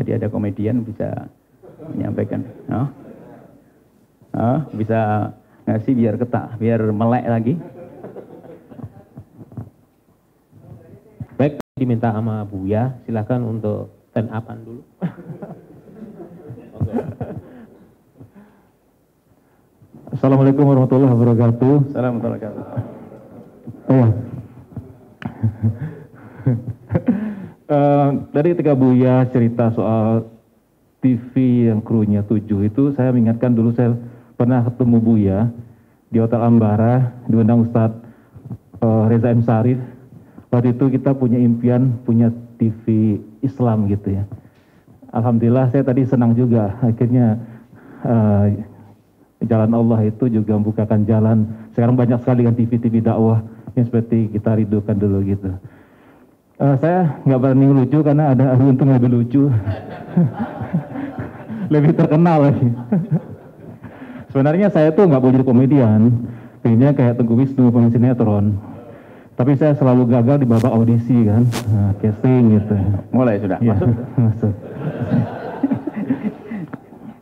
Jadi ada komedian bisa menyampaikan. Oh. Oh, bisa ngasih biar ketak, biar melek lagi. Baik, diminta sama Buya, silakan untuk stand upan dulu. Assalamualaikum warahmatullahi wabarakatuh. Assalamualaikum warahmatullahi wabarakatuh. Oh. Eh, tadi ketika Buya cerita soal TV yang krunya tujuh itu, saya mengingatkan dulu saya pernah ketemu Buya di Hotel Ambara, diundang Ustadz eh, Reza M. Sarif. Waktu itu kita punya impian punya TV Islam gitu ya. Alhamdulillah saya tadi senang juga akhirnya eh, jalan Allah itu juga membukakan jalan. Sekarang banyak sekali kan TV-TV dakwah yang seperti kita rindukan dulu gitu. Eh, saya nggak berani lucu karena ada Ari Untung lebih lucu, lebih terkenal lagi. Sebenarnya saya tuh nggak mau jadi komedian, pengennya kayak Tengku Wisnu pemain sinetron. Tapi saya selalu gagal di babak audisi kan, nah, casting gitu. Mulai sudah. Iya, Masuk. masuk.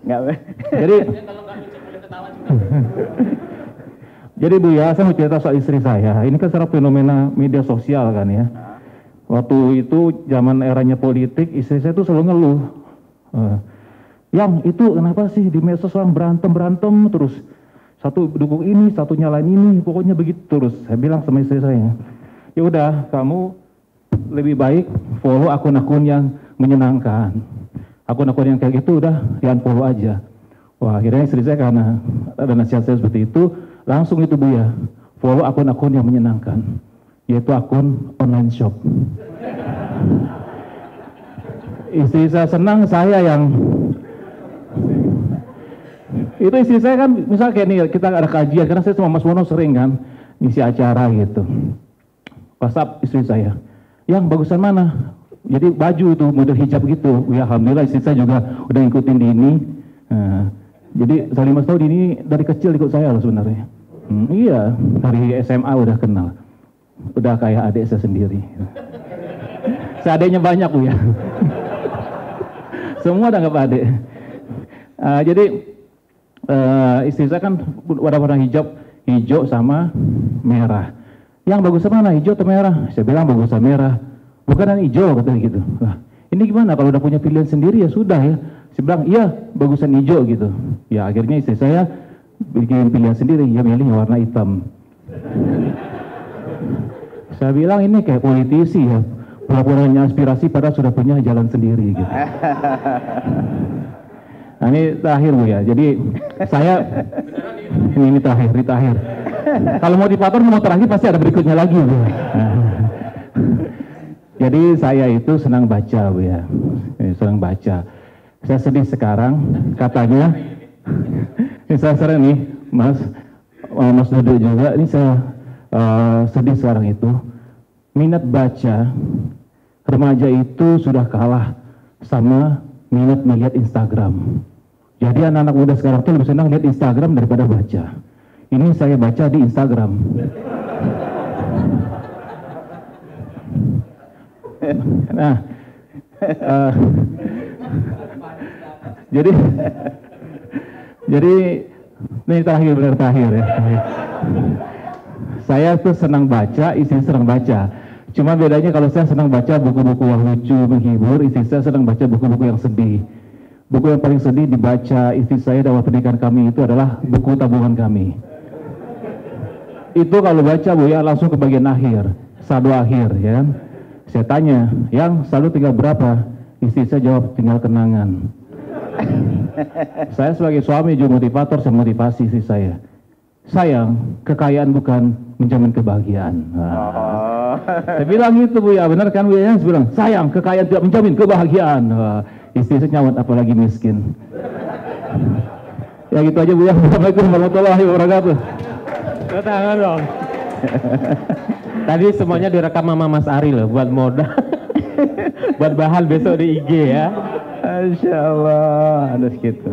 Enggak. Jadi Jadi Bu ya, saya mau cerita soal istri saya. Ini kan secara fenomena media sosial kan ya. Waktu itu zaman eranya politik, istri saya tuh selalu ngeluh. Eh, yang itu kenapa sih di medsos orang berantem berantem terus satu dukung ini, satu nyalain ini, pokoknya begitu terus. Saya bilang sama istri saya, ya udah kamu lebih baik follow akun-akun yang menyenangkan. Akun-akun yang kayak gitu udah di unfollow aja. Wah akhirnya istri saya karena ada nasihat saya seperti itu, langsung itu Bu ya, follow akun-akun yang menyenangkan, yaitu akun online shop. Istri saya senang, saya yang itu istri saya kan misalnya kayak nih kita ada kajian karena saya sama Mas Wono sering kan ngisi acara gitu. WhatsApp istri saya yang bagusan mana? Jadi baju itu model hijab gitu. Ya alhamdulillah istri saya juga udah ngikutin di ini. Nah, jadi saling mas tahu ini dari kecil ikut saya loh sebenarnya. Hmm, iya dari SMA udah kenal udah kayak adik saya sendiri saya adiknya banyak bu ya semua udah nggak adik Ah, jadi eh, istri saya kan warna-warna hijab hijau sama merah. Yang bagus mana hijau atau merah? Saya bilang bagus merah. Bukan yang hijau katanya gitu. Lah, ini gimana kalau udah punya pilihan sendiri ya sudah ya. Saya bilang iya bagusan hijau gitu. Ya akhirnya istri saya bikin pilihan sendiri. Ya milih warna hitam. Saya bilang ini kayak politisi ya. Pura-pura aspirasi padahal sudah punya jalan sendiri gitu. Nah ini terakhir Bu ya, jadi saya ini, ini terakhir, ini terakhir. Kalau mau dipator mau terakhir pasti ada berikutnya lagi Bu. Nah. Jadi saya itu senang baca Bu ya, Eh, senang baca. Saya sedih sekarang, katanya, ini saya sering nih Mas, eh, Mas Dodo juga, ini saya eh, sedih sekarang itu. Minat baca remaja itu sudah kalah sama minat melihat Instagram. Jadi anak-anak muda sekarang tuh lebih senang lihat Instagram daripada baca. Ini saya baca di Instagram. Nah, eh, jadi jadi ini terakhir benar terakhir ya. Saya tuh senang baca, istri senang baca. Cuma bedanya kalau saya senang baca buku-buku yang lucu, menghibur, istri saya senang baca buku-buku yang sedih. Buku yang paling sedih dibaca istri saya dalam pernikahan kami itu adalah buku tabungan kami. Itu kalau baca Bu ya langsung ke bagian akhir, saldo akhir ya. Saya tanya, yang saldo tinggal berapa? Istri saya jawab tinggal kenangan. saya sebagai suami juga motivator, saya motivasi istri saya. Sayang, kekayaan bukan menjamin kebahagiaan. Nah, Saya bilang gitu Bu ya, benar kan Bu ya? Saya bilang, sayang, kekayaan tidak menjamin kebahagiaan. Wah, istri saya nyawat apalagi miskin. ya gitu aja Bu ya. Assalamualaikum warahmatullahi wabarakatuh. Tangan dong. Tadi semuanya direkam sama Mas Ari loh buat modal. buat bahan besok di IG ya. Masya Allah, ada segitu.